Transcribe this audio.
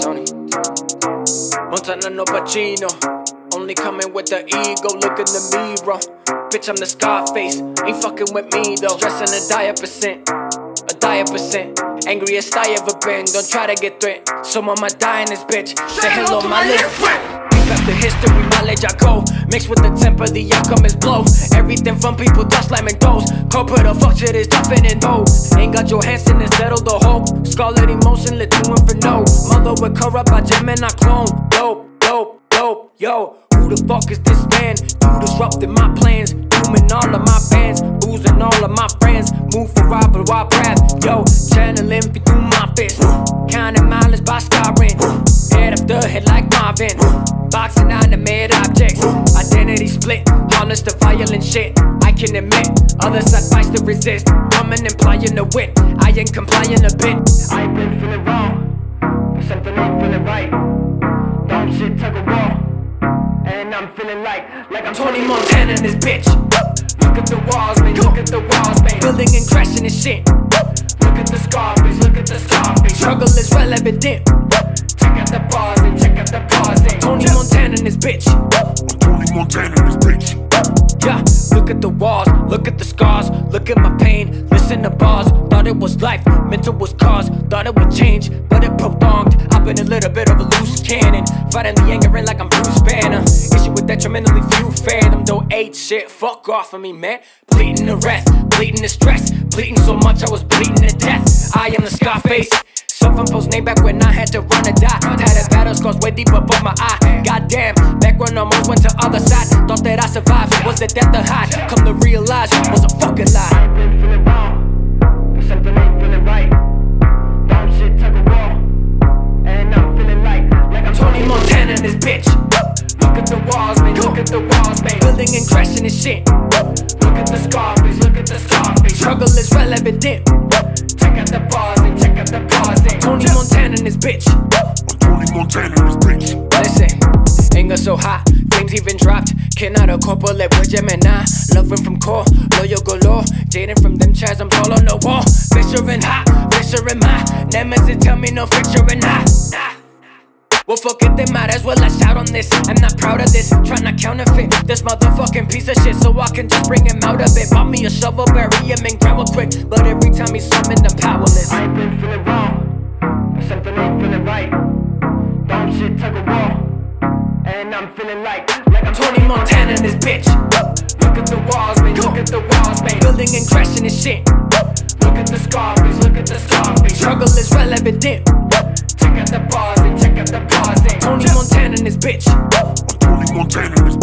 Tony. Montana no Pacino. Only coming with the ego, look in the mirror. Bitch, I'm the Scarface. Ain't fucking with me though. Stressing a dire percent. A dire percent. Angriest I ever been. Don't try to get threatened. Someone might die in this bitch. Say hello, my little friend. After history, knowledge I go. Mixed with the temper, the outcome is blow. Everything from people dust slamming Mentos. Corporate shit is toughening though. Ain't got your hands in and settle the hope. Scarlet emotion, let you in for no. Mother with corrupt by I clone. Dope, dope, dope, yo. Who the fuck is this man? You disrupting my plans. Dooming all of my fans. Boozing all of my friends. Move for rob a wild path. Yo, channeling through my fist. Counting mileage by Skyrim. Head up the head like Marvin. Boxing animate objects. Identity split. Harness the violent shit. I can admit. Others advise to resist. Coming implying a wit. I ain't complying a bit. I've been feeling wrong. But something ain't feeling right. Dumb shit tug of war. And I'm feeling like, like I'm Tony Montana in this bitch. Look at the walls, man. Look at the walls, man. Building and crashing and shit. Look at the Scarface, look at the Scarface. Struggle is well evident. Check out the bars and check out the bars. And Tony Montana in this bitch. I'm Tony Montana in this bitch. Yeah, look at the walls, look at the scars, look at my pain, listen to bars. Thought it was life, mental was cause, thought it would change, but it prolonged. I've been a little bit of a loose cannon, fighting the anger in like I'm Bruce Banner. Issue with detrimentally few fathom, though eight shit, fuck off of me, man. Bleeding the rest, bleeding the stress, bleeding so much I was bleeding to death. I am the Scarface. Self-imposed name back when I had to run or die. Tatted battle scars way deep above my eye. Goddamn, back when I almost went to other side. Thought that I survived, was it death or high? Come to realize it was a fucking lie. I've been feeling wrong, but something ain't feeling right. Dumb shit tug of war, and I'm feeling like like I'm Tony Montana in this bitch. Look at the walls, man. Look at the walls, man. Building and crashing and shit. Look at the Scarface, look at the Scarface. Struggle is well evident. Check out the bars and check out the bars. And Tony Montana in this bitch. I'm Tony Montana in this bitch. Listen, anger so hot, flames even dropped. Can Cannot a corporate with Gemini. Loving from core, loyal galore. Jading from them chairs, I'm tall on the wall. Fisher and hot, Fisher and my. Nemesis tell me no picture and not. Nah. Well, fuck it, they might as well I shout on this. I'm not proud of this, tryna counterfeit this motherfucking piece of shit so I can just bring him out of it. Bought me a shovel, bury him in real quick. But every time he's summoned, I'm powerless. I ain't been feeling wrong, something ain't feeling right. Dumb shit tug of war, and I'm feeling like, like I'm Tony Montana in this bitch. Look at the walls, man, look at the walls, man. Building and crashing and shit. Look at the Scarface, look at the Scarface. Struggle is well evident. Bitch. I'm Montana this.